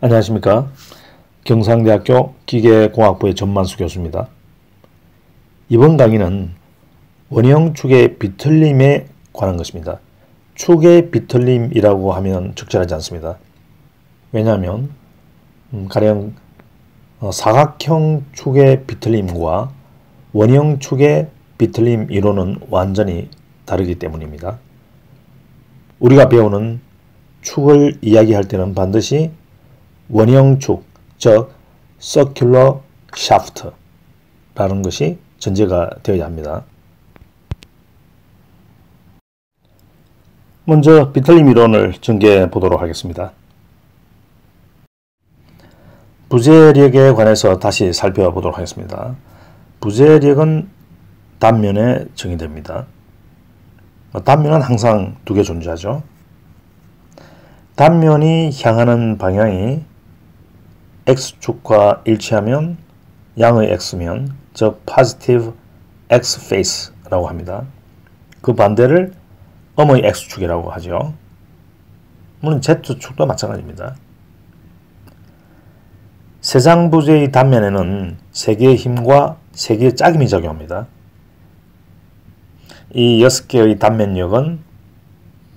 안녕하십니까. 경상대학교 기계공학부의 전만수 교수입니다. 이번 강의는 원형 축의 비틀림에 관한 것입니다. 축의 비틀림이라고 하면 적절하지 않습니다. 왜냐하면 음, 가령 어, 사각형 축의 비틀림과 원형 축의 비틀림 이론은 완전히 다르기 때문입니다. 우리가 배우는 축을 이야기할 때는 반드시 원형축, 즉 circular shaft라는 것이 전제가 되어야 합니다. 먼저 비틀림 이론을 전개해 보도록 하겠습니다. 부재력에 관해서 다시 살펴보도록 하겠습니다. 부재력은 단면에 정의됩니다. 단면은 항상 두 개 존재하죠. 단면이 향하는 방향이 x축과 일치하면 양의 x면 즉 positive x face라고 합니다. 그 반대를 음의 x축이라고 하죠. 물론 z축도 마찬가지입니다. 세상 부재의 단면에는 세 개의 힘과 세 개의 짝임이 작용합니다. 이 여섯 개의 단면력은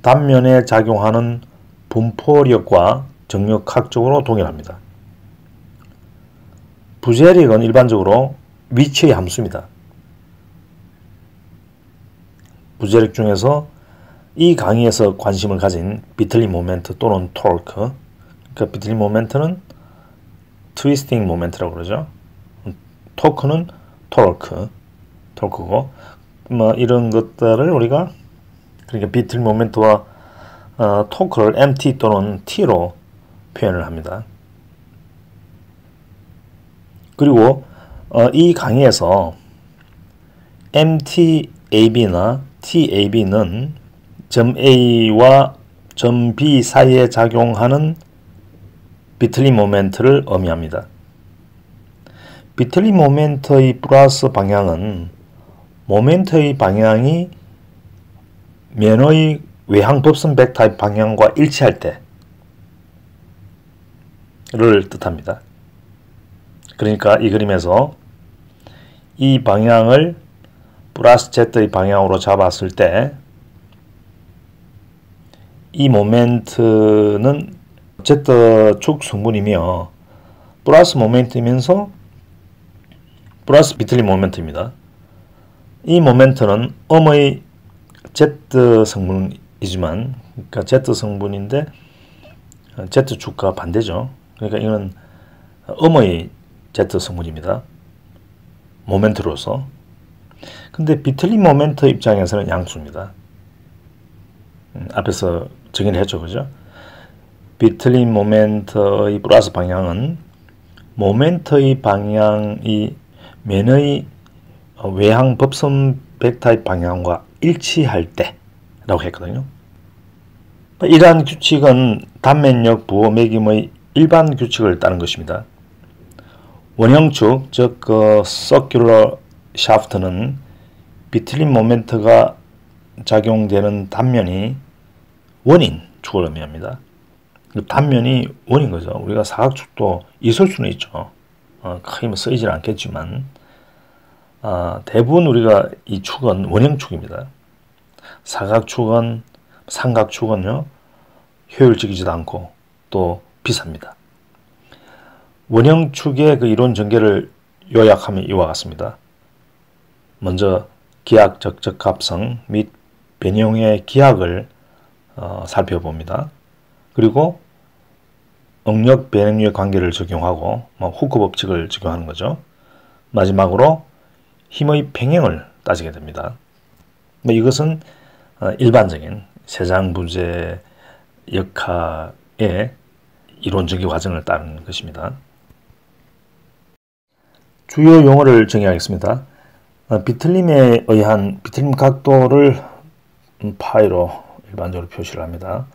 단면에 작용하는 분포력과 정력학적으로 동일합니다. 부재력은 일반적으로 위치의 함수입니다. 부재력 중에서 이 강의에서 관심을 가진 비틀링 모멘트 또는 토크 그러니까 비틀림 모멘트는 twisting 모멘트라고 그러죠. 토크는 토크 토크고 뭐 이런 것들을 우리가 그러니까 비틀림 모멘트와 어, 토크를 MT 또는 T로 표현을 합니다. 그리고 어, 이 강의에서 MTAB나 TAB는 점 A와 점 B 사이에 작용하는 비틀리 모멘트를 의미합니다. 비틀리 모멘트의 플러스 방향은 모멘트의 방향이 면의 외항 법선 백타입 방향과 일치할 때를 뜻합니다. 그러니까 이 그림에서 이 방향을 플러스 Z의 방향으로 잡았을 때 이 모멘트는 Z축 성분이며 플러스 모멘트이면서 플러스 비틀리 모멘트입니다. 이 모멘트는 음의 Z 성분이지만 그러니까 Z 성분인데 Z축과 반대죠. 그러니까 이건 음의 Z 성분입니다. 모멘트로서. 근데 비틀린 모멘트 입장에서는 양수입니다. 음, 앞에서 정의를 했죠. 그죠? 비틀린 모멘트의 플러스 방향은 모멘트의 방향이 면의 외항 법선 벡터의 방향과 일치할 때라고 했거든요. 이러한 규칙은 단면력 부호 매김의 일반 규칙을 따른 것입니다. 원형축, 즉 그 서큘러 샤프트는 비틀린 모멘트가 작용되는 단면이 원인 축을 의미합니다. 그 단면이 원인 거죠. 우리가 사각축도 있을 수는 있죠. 어, 크게 뭐 쓰이질 않겠지만 어, 대부분 우리가 이 축은 원형축입니다. 사각축은 삼각축은요 효율적이지도 않고 또 비쌉니다. 원형축의 그 이론 전개를 요약하면 이와 같습니다. 먼저 기하 적적합성 및 변형의 기하를 어, 살펴봅니다. 그리고 응력 변형의 관계를 적용하고 뭐 후크 법칙을 적용하는 거죠. 마지막으로 힘의 평행을 따지게 됩니다. 뭐 이것은 어, 일반적인 세장부재 역학의 이론적인 과정을 따르는 것입니다. 주요 용어를 정의하겠습니다. 어, 비틀림에 의한 비틀림 각도를 파이로 일반적으로 표시를 합니다.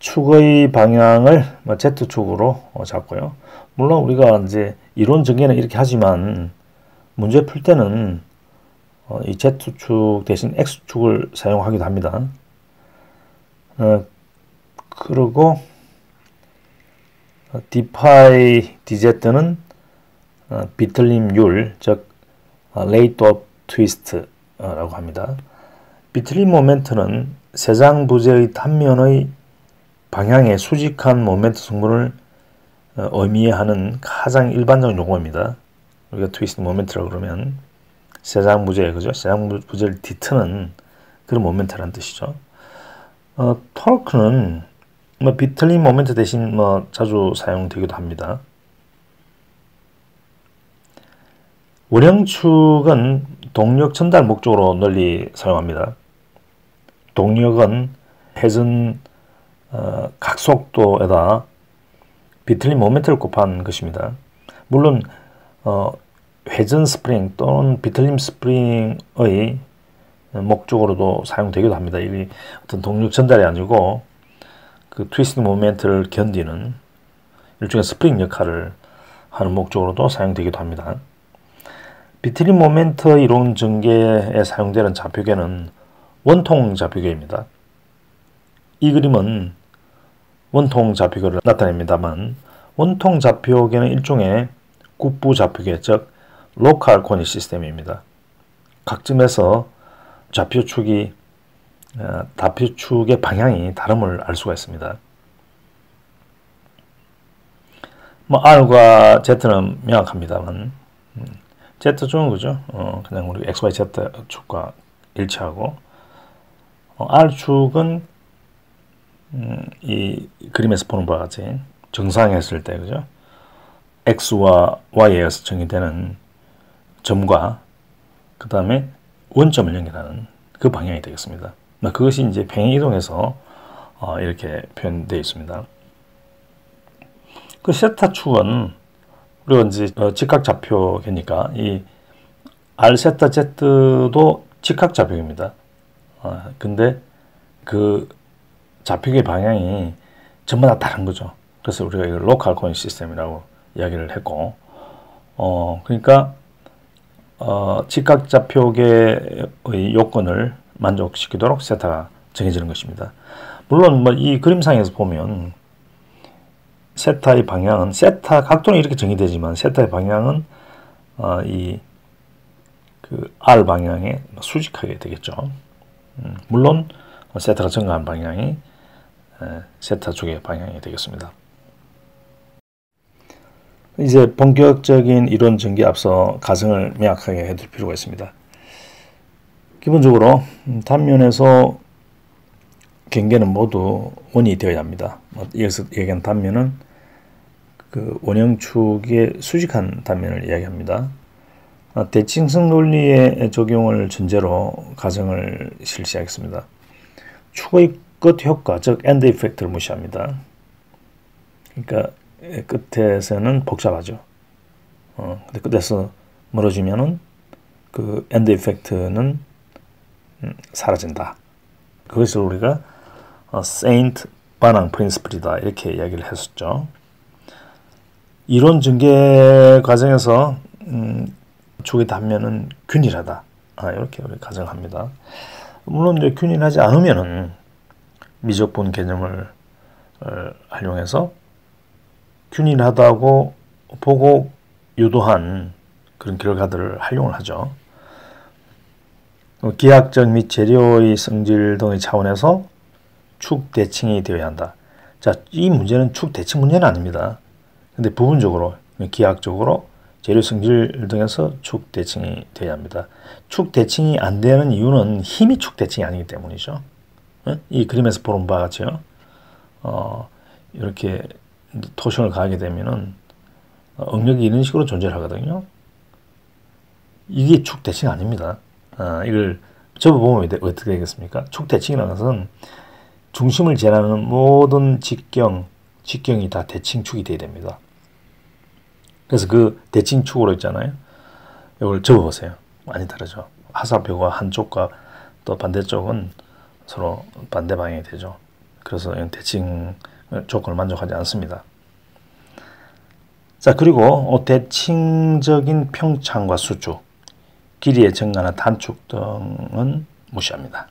축의 방향을 뭐 Z축으로 어, 잡고요. 물론 우리가 이제 이론 전개는 이렇게 하지만 문제 풀 때는 어, 이 Z축 대신 X축을 사용하기도 합니다. 그리고 d phi dz는 비틀림율, 즉 rate of twist라고 합니다. 비틀림 모멘트는 세장 부재의 단면의 방향의 수직한 모멘트 어, 의미하는 가장 일반적인 용어입니다. 우리가 트위스트 모멘트라고 그러면 세장 부재 그죠? 세장 부재를 뒤트는 그런 모멘트라는 뜻이죠. 어, 토크는 뭐 비틀림 모멘트 대신 뭐 자주 사용되기도 합니다. 원형축은 동력 전달 목적으로 널리 사용합니다. 동력은 회전 어, 각속도에다 비틀림 모멘트를 곱한 것입니다. 물론 어, 회전 스프링 또는 비틀림 스프링의 목적으로도 사용되기도 합니다. 이게 어떤 동력 전달이 아니고 그 트위스트 모멘트를 견디는 일종의 스프링 역할을 하는 목적으로도 사용되기도 합니다. 비틀림 모멘트 이론 전개에 사용되는 좌표계는 원통 좌표계입니다. 이 그림은 원통 좌표계를 나타냅니다만 원통 좌표계는 일종의 국부 좌표계 즉 로컬 코니 시스템입니다. 각 점에서 좌표축이 어, 다표축의 방향이 다름을 알 수가 있습니다. 뭐 R과 Z는 명확합니다만 음, Z축은 그죠? 어, 그냥 우리 XY Z축과 일치하고 어, R축은 음, 이 그림에서 보는 바와 같이 정상했을 때 그죠? X와 Y에서 정의되는 점과 그 다음에 원점을 연결하는 그 방향이 되겠습니다. 그것이 이제 평행 이동해서 어, 이렇게 표현되어 있습니다. 그 세타 축은 이제 어, 직각 좌표니까 이 R 세타 Z도 직각 좌표입니다. 어, 근데 그 좌표의 방향이 전부 다 다른 거죠. 그래서 우리가 이걸 로컬 코인 시스템이라고 이야기를 했고, 어, 그러니까, 어, 직각 좌표계의 요건을 만족시키도록 세타가 정해지는 것입니다. 물론 뭐 이 그림상에서 보면 세타의 방향은 세타 각도는 이렇게 정의되지만 세타의 방향은 어, 이그 R 방향에 수직하게 되겠죠. 음, 물론 세타가 증가한 방향이 에, 세타 쪽의 방향이 되겠습니다. 이제 본격적인 이론 전개 앞서 가정을 명확하게 해둘 필요가 있습니다. 기본적으로 단면에서 경계는 모두 원이 되어야 합니다. 뭐 여기서 얘기한 단면은 그 원형축의 수직한 단면을 이야기합니다. 아, 대칭성 논리의 적용을 전제로 가정을 실시하겠습니다. 축의 끝 효과, 즉 end effect를 무시합니다. 그러니까 끝에서는 복잡하죠. 어, 근데 끝에서 멀어지면은 그 end effect는 음, 사라진다. 그것을 우리가 어, Saint-Venant principle이다 이렇게 이야기를 했었죠. 이론 전개 과정에서 음, 축의 단면은 균일하다. 아, 이렇게 우리 가정합니다. 물론 이제 균일하지 않으면은 미적분 개념을 어, 활용해서 균일하다고 보고 유도한 그런 결과들을 활용을 하죠. 어, 기하학적 및 재료의 성질 등의 차원에서 축 대칭이 되어야 한다. 자, 이 문제는 축 대칭 문제는 아닙니다. 근데 부분적으로 기하학적으로 재료 성질 등에서 축 대칭이 되어야 합니다. 축 대칭이 안 되는 이유는 힘이 축 대칭이 아니기 때문이죠. 어? 이 그림에서 보는 바와 같이요. 어, 이렇게 토션을 가하게 되면은 응력이 이런 식으로 존재 하거든요. 이게 축 대칭 아닙니다. 어, 이걸 접어보면 어떻게 되겠습니까? 축 대칭이라는 것은 중심을 재하는 모든 직경, 직경이 다 대칭축이 돼야 됩니다. 그래서 그 대칭축으로 있잖아요. 이걸 접어보세요. 많이 다르죠. 하사표가 한쪽과 또 반대쪽은 서로 반대 방향이 되죠. 그래서 대칭 조건을 만족하지 않습니다. 자, 그리고 대칭적인 평창과 수축. 길이의 증가나 단축 등은 무시합니다.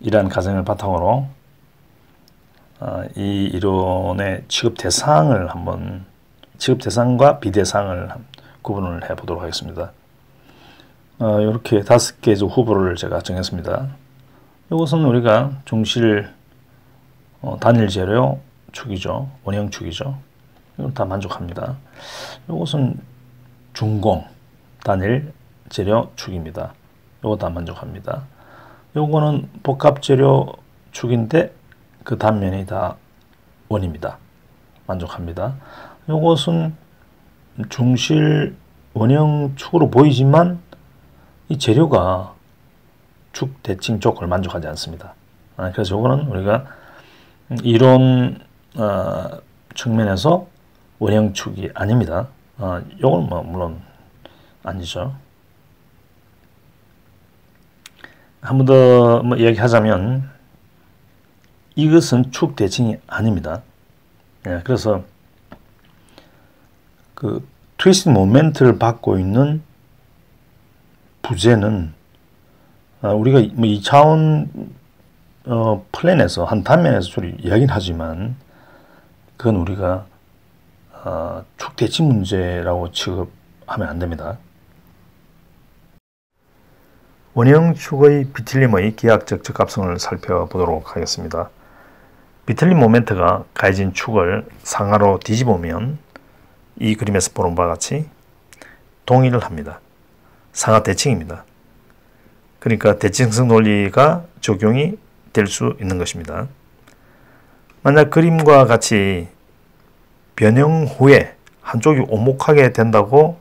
이러한 가정을 바탕으로 어, 이 이론의 취급 대상을 한번 취급 대상과 비대상을 구분을 해 보도록 하겠습니다. 어, 이렇게 다섯 개 후보를 제가 정했습니다. 이것은 우리가 중실 어, 단일 재료 축이죠. 원형 축이죠. 이건 다 만족합니다. 이것은 중공 단일 재료 축입니다. 이거 다 만족합니다. 요거는 복합 재료 축인데 그 단면이 다 원입니다. 만족합니다. 요것은 중실 원형 축으로 보이지만 이 재료가 축 대칭 쪽을 만족하지 않습니다. 아, 그래서 요거는 우리가 이론 어, 측면에서 원형 축이 아닙니다. 어, 요건 뭐 물론 아니죠. 한 번 더뭐 이야기하자면 이것은 축 대칭이 아닙니다. 예, 그래서 그 트위스트 모멘트를 받고 있는 부재는 아, 우리가 뭐 2차원 어, 플랜에서 한 단면에서 소리 이야기는 하지만 그건 우리가 어, 축 대칭 문제라고 취급하면 안 됩니다. 원형 축의 비틀림의 기하학적 적합성을 살펴보도록 하겠습니다. 비틀림 모멘트가 가해진 축을 상하로 뒤집으면 이 그림에서 보는 바와 같이 동일을 합니다. 상하 대칭입니다. 그러니까 대칭성 논리가 적용이 될 수 있는 것입니다. 만약 그림과 같이 변형 후에 한쪽이 오목하게 된다고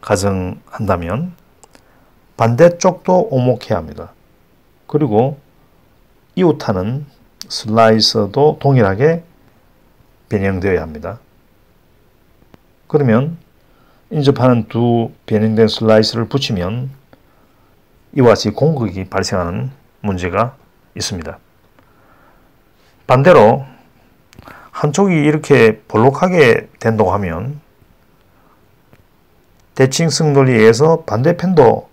가정한다면 반대쪽도 오목해야 합니다. 그리고 이웃하는 슬라이서도 동일하게 변형되어야 합니다. 그러면 인접하는 두 변형된 슬라이스를 붙이면 이와 같이 공극이 발생하는 문제가 있습니다. 반대로 한쪽이 이렇게 볼록하게 된다고 하면 대칭성 논리에 의해서 반대편도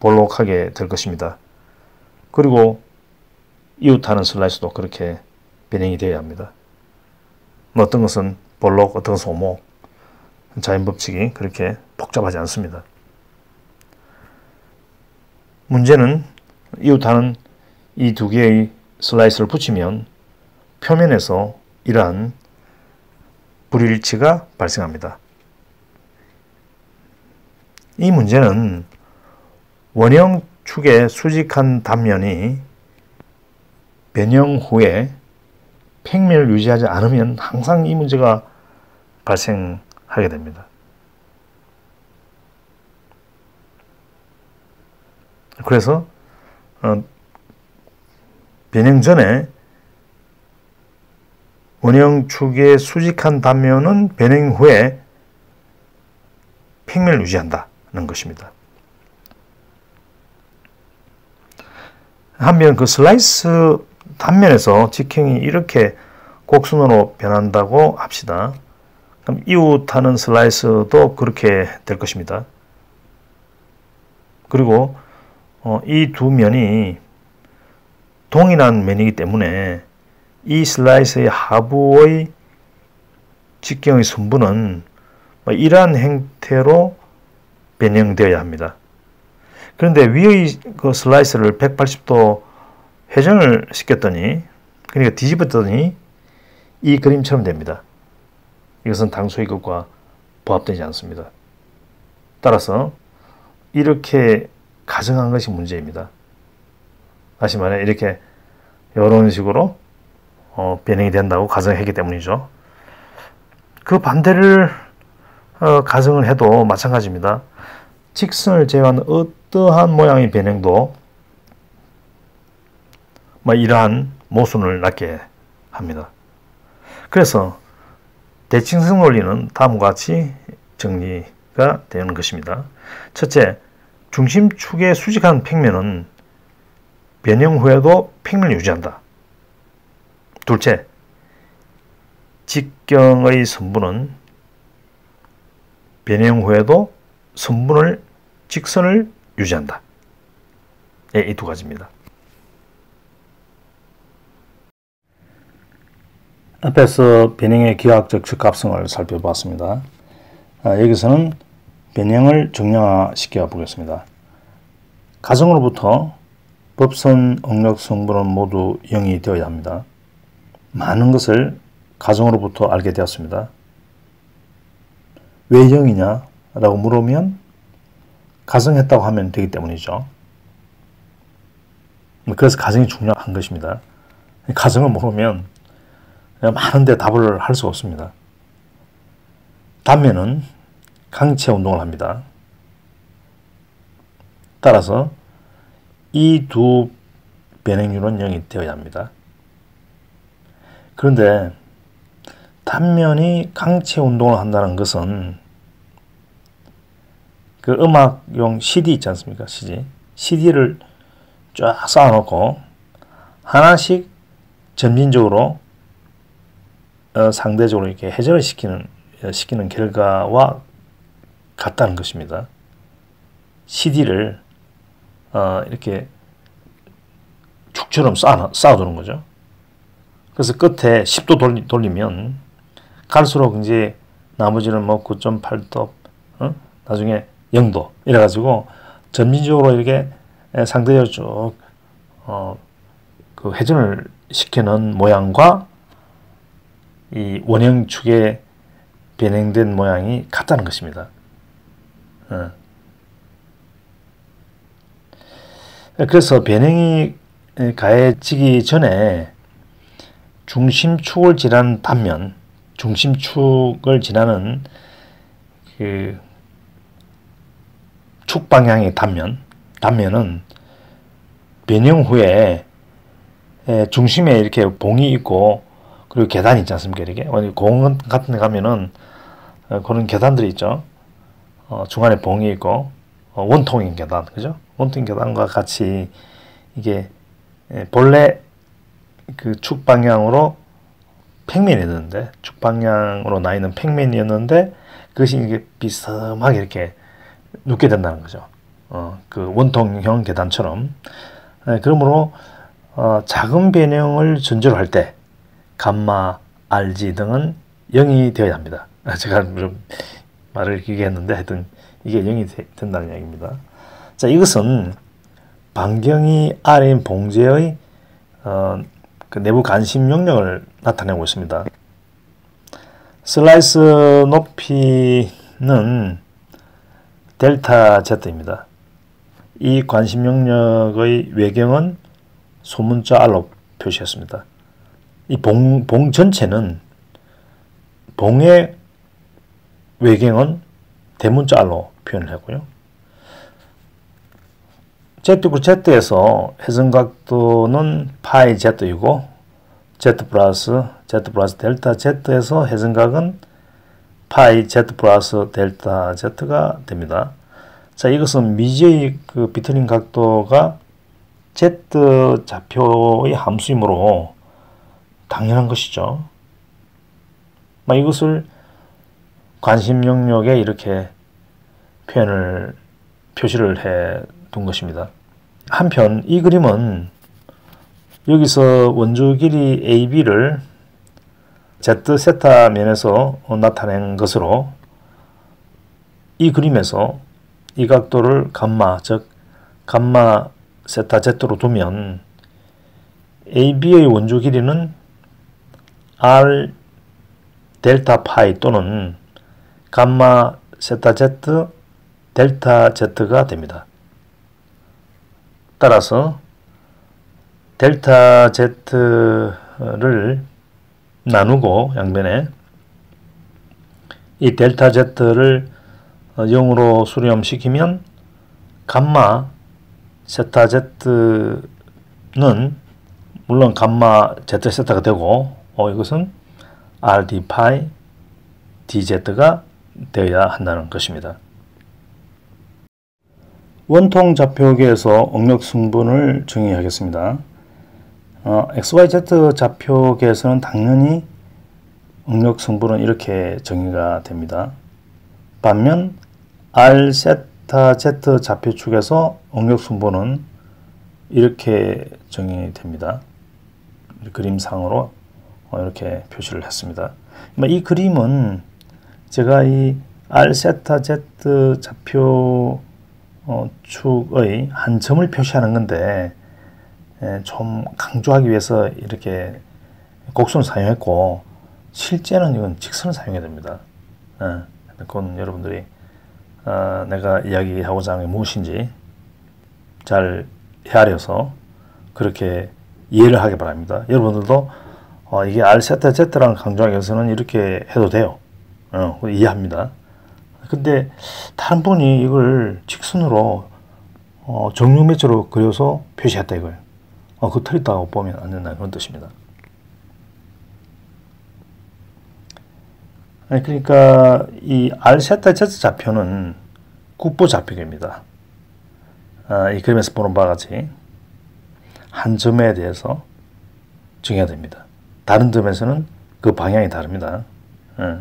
볼록하게 될 것입니다. 그리고 이웃하는 슬라이스도 그렇게 변형이 되어야 합니다. 뭐 어떤 것은 볼록, 어떤 것은 오목, 자연 법칙이 그렇게 복잡하지 않습니다. 문제는 이웃하는 이 두 개의 슬라이스를 붙이면 표면에서 이러한 불일치가 발생합니다. 이 문제는 원형 축의 수직한 단면이 변형 후에 평면을 유지하지 않으면 항상 이 문제가 발생 하게 됩니다. 그래서 어, 변형 전에 원형축의 수직한 단면은 변형 후에 평면을 유지한다는 것입니다. 한면 그 슬라이스 단면에서 직형이 이렇게 곡선으로 변한다고 합시다. 그럼 이웃하는 슬라이스도 그렇게 될 것입니다. 그리고 어, 이 두 면이 동일한 면이기 때문에 이 슬라이스의 하부의 직경의 선분은 뭐 이러한 형태로 변형되어야 합니다. 그런데 위의 그 슬라이스를 180도 회전을 시켰더니 그러니까 뒤집었더니 이 그림처럼 됩니다. 이것은 당소의 것과 부합되지 않습니다. 따라서 이렇게 가정한 것이 문제입니다. 다시 말해 이렇게 이런 식으로 어, 변형이 된다고 가정했기 때문이죠. 그 반대를 어, 가정을 해도 마찬가지입니다. 직선을 제외한 어떠한 모양의 변형도 뭐 이러한 모순을 낳게 합니다. 그래서 대칭성 논리는 다음과 같이 정리가 되는 것입니다. 첫째, 중심축의 수직한 평면은 변형 후에도 평면을 유지한다. 둘째, 직경의 선분은 변형 후에도 선분을 직선을 유지한다. 예, 이두 가지입니다. 앞에서 변형의 기하학적 적합성을 살펴봤습니다. 아, 여기서는 변형을 정량화시켜 보겠습니다. 가정으로부터 법선 응력 성분은 모두 0이 되어야 합니다. 많은 것을 가정으로부터 알게 되었습니다. 왜 0이냐? 라고 물으면 가정했다고 하면 되기 때문이죠. 그래서 가정이 중요한 것입니다. 가정을 모르면 많은데 답을 할 수 없습니다. 단면은 강체 운동을 합니다. 따라서 이 두 변행률은 0이 되어야 합니다. 그런데 단면이 강체 운동을 한다는 것은 그 음악용 CD 있지 않습니까? CD. CD를 쫙 쌓아놓고 하나씩 점진적으로 어, 상대적으로 이렇게 해제를 시키는 시키는 결과와 같다는 것입니다. CD를 어, 이렇게 축처럼 쌓아, 쌓아두는 거죠. 그래서 끝에 10도 돌리, 돌리면 갈수록 이제 나머지는 뭐 9.8도, 어? 나중에 0도 이래가지고 점진적으로 이렇게 상대적으로 쭉 어, 그 회전을 시키는 모양과 이 원형축에 변형된 모양이 같다는 것입니다. 어. 그래서 변형이 가해지기 전에 중심축을 지나는 단면, 중심축을 지나는 그 축방향의 단면, 단면은 변형 후에 중심에 이렇게 봉이 있고 그리고 계단 있지 않습니까? 이렇게. 공원 같은 데 가면은 어, 그런 계단들이 있죠. 어, 중간에 봉이 있고 어, 원통인 계단, 그죠? 원통 계단과 같이 이게 예, 본래 그 축 방향으로 평면이었는데 축 방향으로 나 있는 평면이었는데 그것이 이게 비스듬하게 이렇게 눕게 된다는 거죠. 어, 그 원통형 계단처럼. 예, 그러므로 어, 작은 변형을 전제로 할 때 감마, RG 등은 0이 되어야 합니다. 제가 좀 말을 길게 했는데 하여튼 이게 0이 된다는 얘기입니다. 자, 이것은 반경이 R인 봉제의 어, 그 내부 관심 용력을 나타내고 있습니다. 슬라이스 높이는 델타 Z입니다. 이 관심 용력의 외경은 소문자 R로 표시했습니다. 이 봉, 봉 전체는 봉의 외경은 대문자 R로 표현을 하고요. Z9 Z에서 회전각도는 파이 Z이고 Z 플러스 Z 플러스 델타 Z에서 회전각은 파이 Z 플러스 델타 Z가 됩니다. 자, 이것은 미지의 그 비틀린 각도가 Z 좌표의 함수이므로 당연한 것이죠. 이것을 관심 영역에 이렇게 표현을 표시를 해 둔 것입니다. 한편 이 그림은 여기서 원주 길이 AB를 Z 세타 면에서 나타낸 것으로 이 그림에서 이 각도를 감마 즉 감마 세타 Z로 두면 AB의 원주 길이는 R 델타 파이 또는 감마 세타 Z 델타 Z가 됩니다. 따라서 델타 Z를 나누고 양변에 이 델타 Z를 0으로 수렴시키면 감마 세타 Z는 물론 감마 Z 세타가 되고 어, 이것은 RD 파이 DZ가 되어야 한다는 것입니다. 원통 좌표계에서 응력 승분을 정의하겠습니다. 어, XYZ 좌표계에서는 당연히 응력 승분은 이렇게 정의가 됩니다. 반면 R 세타 Z 좌표축에서 응력 승분은 이렇게 정의됩니다. 그림상으로 어, 이렇게 표시를 했습니다. 뭐이 그림은 제가 이 R 세타 Z 좌표 어, 축의 한 점을 표시하는 건데 예, 좀 강조하기 위해서 이렇게 곡선을 사용했고 실제는 이건 직선을 사용해야 됩니다. 예, 그건 여러분들이 어, 내가 이야기하고자 하는 게 무엇인지 잘 헤아려서 그렇게 이해를 하기 바랍니다. 여러분들도 어, 이게 R 세타 Z라는 강조하기 위해서는 이렇게 해도 돼요. 어, 이해합니다. 근데 다른 분이 이걸 직선으로 어, 정육 매체로 그려서 표시했다 이걸. 어, 그 틀렸다고 보면 안 된다 그런 뜻입니다. 그러니까 이 R 세타 Z 좌표는 국보 좌표입니다. 아, 이 그림에서 보는 바와 같이 한 점에 대해서 정해야 됩니다. 다른 점에서는 그 방향이 다릅니다. 예.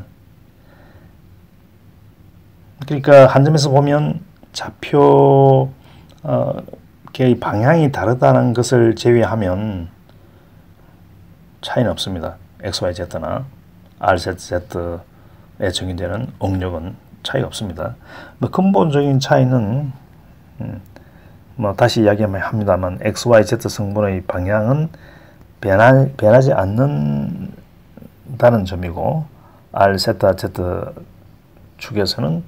그러니까 한 점에서 보면 좌표 어, 방향이 다르다는 것을 제외하면 차이는 없습니다. XYZ나 RZZ에 정의되는 응력은 차이가 없습니다. 뭐 근본적인 차이는 음, 뭐 다시 이야기합니다만 XYZ 성분의 방향은 변하, 변하지 않는다는 점이고 R, Z 축에서는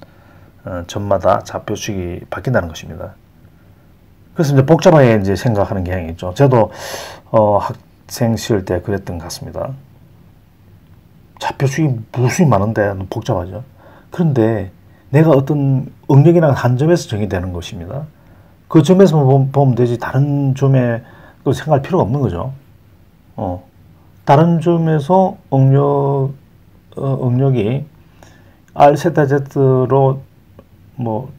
어, 점마다 좌표축이 바뀐다는 것입니다. 그래서 이제 복잡하게 이제 생각하는 경향이 있죠. 저도 어, 학생 시절 때 그랬던 것 같습니다. 좌표축이 무수히 많은데 복잡하죠. 그런데 내가 어떤 응력이나 한 점에서 정의되는 것입니다. 그 점에서 보면 되지 다른 점에 또 생각할 필요가 없는 거죠. 어. 다른 점에서 응력, 어, 응력이 R, 세타, Z로 뭐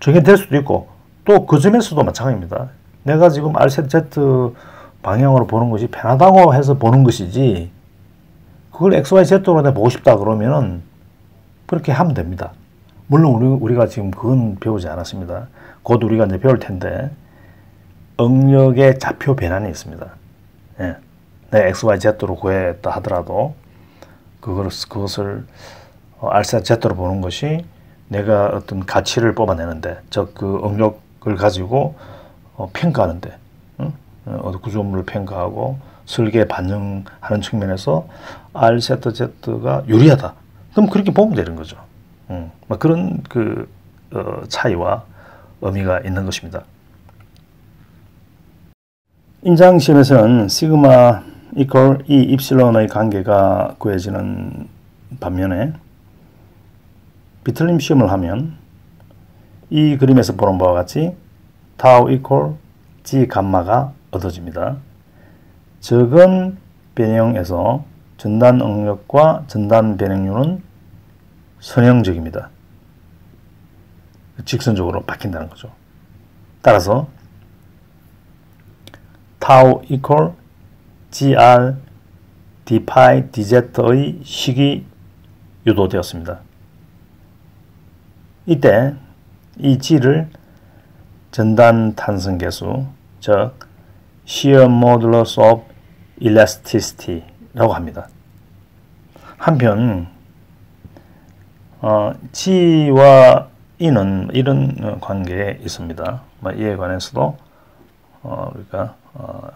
정의될 수도 있고 또 그 점에서도 마찬가지입니다. 내가 지금 R, 세타, Z 방향으로 보는 것이 편하다고 해서 보는 것이지 그걸 XYZ로 내가 보고 싶다 그러면은 그렇게 하면 됩니다. 물론 우리, 우리가 지금 그건 배우지 않았습니다. 곧 우리가 이제 배울 텐데 응력의 좌표 변환이 있습니다. 예. 내 XYZ로 구했다 하더라도 그걸, 그것을 RZ로 보는 것이 내가 어떤 가치를 뽑아내는데 즉 그 응력을 가지고 어, 평가하는데 응? 어, 구조물을 평가하고 설계 반영하는 측면에서 RZZ가 유리하다. 그럼 그렇게 보면 되는 거죠. 음, 그런 그 어, 차이와 의미가 있는 것입니다. 인장 시험에서는 시그마 이퀄 이 입실론의 관계가 구해지는 반면에 비틀림 시험을 하면 이 그림에서 보는 바와 같이 타우 이퀄 G 감마가 얻어집니다. 적은 변형에서 전단 응력과 전단 변형률은 선형적입니다. 직선적으로 바뀐다는 거죠. 따라서 타우 이퀄 gr d 파이 dz의 식이 유도되었습니다. 이때 이 g를 전단 탄성 계수, 즉 shear modulus of elasticity라고 합니다. 한편 어, g와 e는 이런 관계에 있습니다. 뭐 이에 관해서도 어, 우리가 어,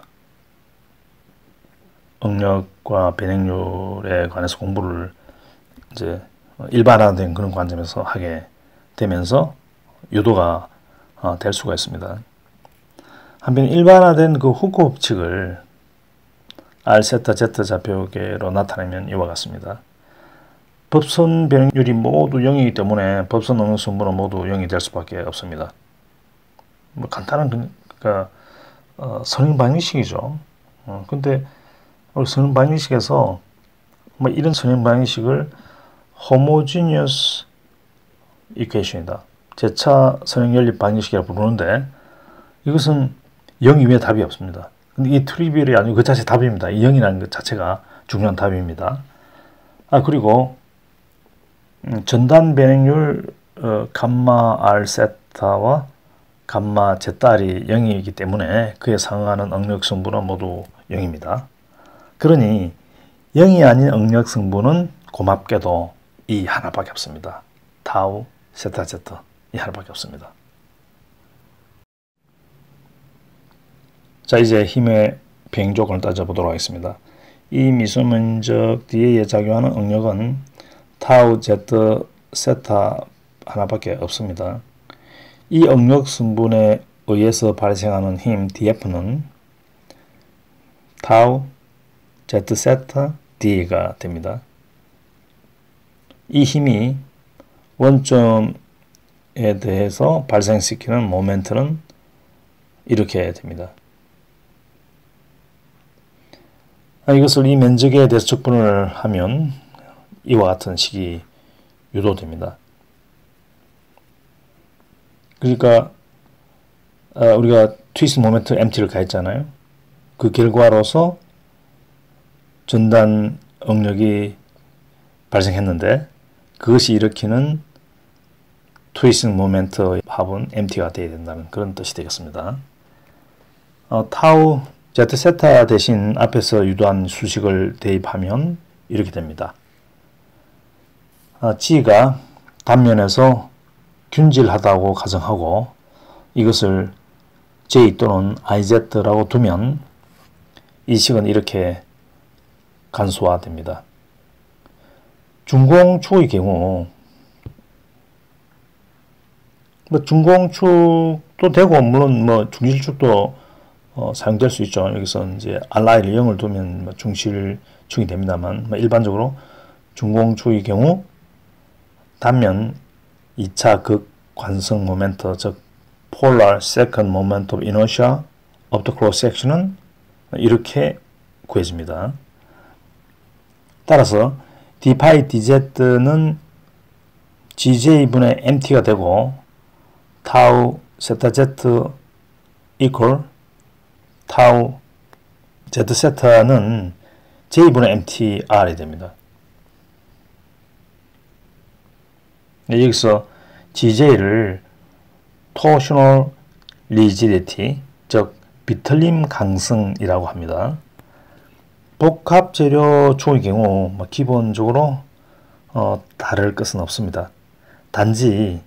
응력과 변행률에 관해서 공부를 이제 일반화된 그런 관점에서 하게 되면서 유도가 어, 될 수가 있습니다. 한편 일반화된 그 후크 법칙을 R 세타 Z 좌표계로 나타내면 이와 같습니다. 법선 변형률이 모두 0이기 때문에 법선 응용 성분은 모두 0이 될 수밖에 없습니다. 뭐 간단한 그러니까 어, 선행 방식이죠. 어, 근데 우리 선행 방식에서 뭐 이런 선행 방식을 homogeneous equation이다. 제차 선행 연립 방식이라고 부르는데 이것은 0 이외에 답이 없습니다. 근데 이 트리비얼이 아니고 그 자체 답입니다. 이 0이라는 것 자체가 중요한 답입니다. 아 그리고 음, 전단 변행률 어, 감마 R 세타와 감마 제딸이 0이기 때문에 그에 상응하는 응력 성분은 모두 0입니다. 그러니 0이 아닌 응력 성분은 고맙게도 이 하나밖에 없습니다. 타우, 세타, 제트 이 하나밖에 없습니다. 자 이제 힘의 평형 조건을 따져보도록 하겠습니다. 이 미소면적 dA에 작용하는 응력은 타우, 제트, 세타 하나밖에 없습니다. 이 응력 성분에 의해서 발생하는 힘 DF는 타우, 제트 세타, D가 됩니다. 이 힘이 원점에 대해서 발생시키는 모멘트는 이렇게 됩니다. 아, 이것을 이 면적에 대해서 적분을 하면 이와 같은 식이 유도됩니다. 그러니까 어, 우리가 트위스트 모멘트 MT를 가했잖아요. 그 결과로서 전단 응력이 발생했는데 그것이 일으키는 트위스트 모멘트의 합은 MT가 되어야 된다는 그런 뜻이 되겠습니다. 어, 타우 제트 세타 대신 앞에서 유도한 수식을 대입하면 이렇게 됩니다. 어, G가 단면에서 균질하다고 가정하고 이것을 J 또는 IZ라고 두면 이 식은 이렇게 간소화됩니다. 중공축의 경우 뭐 중공축도 되고 물론 뭐 중실축도 어, 사용될 수 있죠. 여기서 이제 알라이를 0을 두면 뭐 중실축이 됩니다만 뭐 일반적으로 중공축의 경우 단면 2차 극 관성 모멘트 즉 polar second moment of inertia of the cross section은 이렇게 구해집니다. 따라서 d 파이 dz는 gj분의 mt가 되고 타우 세타 z equal 타우 z 세타는 j분의 mtr이 됩니다. 여기서 GJ를 torsional rigidity, 즉 비틀림 강성이라고 합니다. 복합 재료 총의 경우 뭐 기본적으로 어, 다를 것은 없습니다. 단지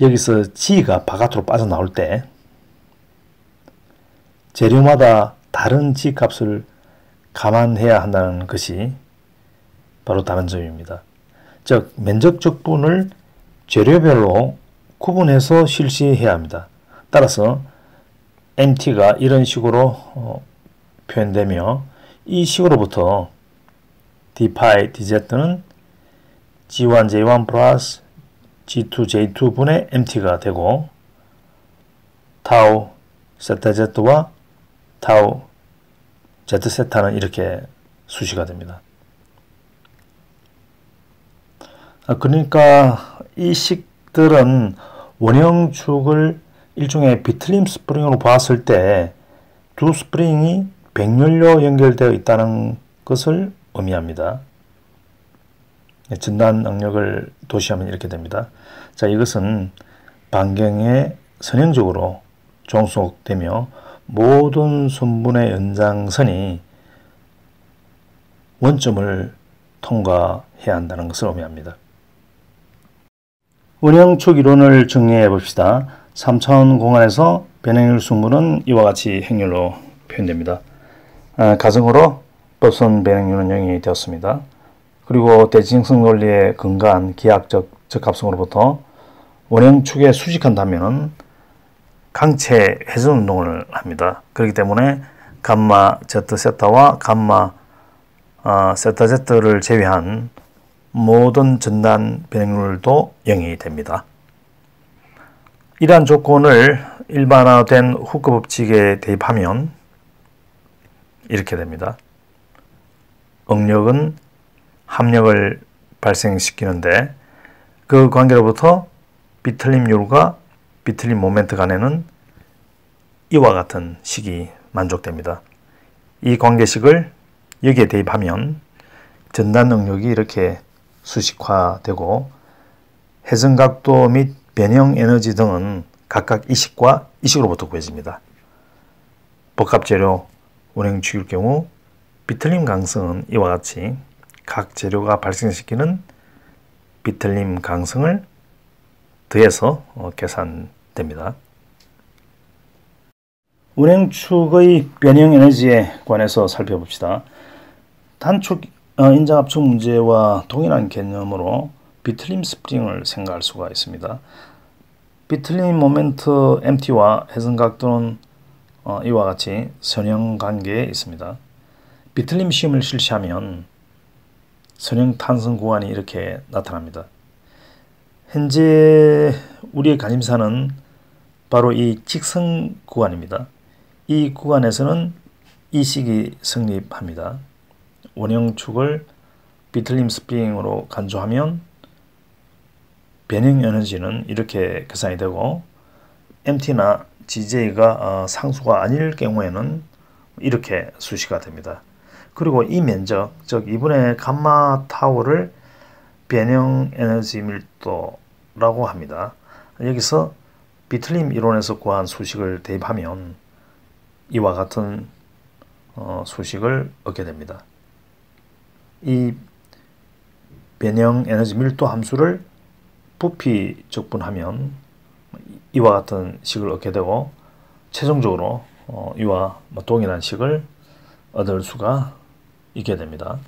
여기서 G가 바깥으로 빠져나올 때 재료마다 다른 G 값을 감안해야 한다는 것이 바로 다른 점입니다. 즉 면적 적분을 재료별로 구분해서 실시해야 합니다. 따라서 MT가 이런 식으로 어, 표현되며 이 식으로부터 d 파이 dz는 g1j1 플러스 g2j2 분의 mt가 되고 타우 세타 z와 타우 z 세타는 이렇게 수시가 됩니다. 아, 그러니까 이 식들은 원형축을 일종의 비틀림 스프링으로 봤을 때 두 스프링이 병렬로 연결되어 있다는 것을 의미합니다. 전단 응력을 도시하면 이렇게 됩니다. 자, 이것은 반경에 선형적으로 종속되며 모든 선분의 연장선이 원점을 통과해야 한다는 것을 의미합니다. 원형축 이론을 정리해 봅시다. 3차원 공간에서 변행률 승부는 이와 같이 행렬로 표현됩니다. 아, 가정으로 법선 변행률은 0이 되었습니다. 그리고 대지형성 논리에 근거한 기하학적 적합성으로부터 원형축에 수직한다면 강체 회전 운동을 합니다. 그렇기 때문에 감마 제트 세타와 감마 어, 세타 제트를 제외한 모든 전단 변행률도 0이 됩니다. 이러한 조건을 일반화된 후크 법칙에 대입하면 이렇게 됩니다. 응력은 합력을 발생시키는데 그 관계로부터 비틀림률과 비틀림 모멘트 간에는 이와 같은 식이 만족됩니다. 이 관계식을 여기에 대입하면 전단 능력이 이렇게 수식화되고 회전각도 및 변형 에너지 등은 각각 이식과 이식으로부터 구해집니다. 복합재료 운행축일 경우 비틀림 강성은 이와 같이 각 재료가 발생시키는 비틀림 강성을 더해서 어, 계산됩니다. 운행축의 변형 에너지에 관해서 살펴봅시다. 단축 어, 인장압축 문제와 동일한 개념으로 비틀림 스프링을 생각할 수가 있습니다. 비틀림 모멘트 MT와 해선 각도는 어, 이와 같이 선형 관계에 있습니다. 비틀림 시험을 실시하면 선형 탄성 구간이 이렇게 나타납니다. 현재 우리의 관심사는 바로 이 직선 구간입니다. 이 구간에서는 이식이 성립합니다. 원형축을 비틀림 스프링으로 간주하면 변형 에너지는 이렇게 계산이 되고 MT나 GJ가 어, 상수가 아닐 경우에는 이렇게 수시가 됩니다. 그리고 이 면적, 즉 2분의 감마 타워를 변형 에너지 밀도라고 합니다. 여기서 비틀림 이론에서 구한 수식을 대입하면 이와 같은 어, 수식을 얻게 됩니다. 이 변형 에너지 밀도 함수를 부피 적분하면 이와 같은 식을 얻게 되고 최종적으로 어, 이와 동일한 식을 얻을 수가 있게 됩니다.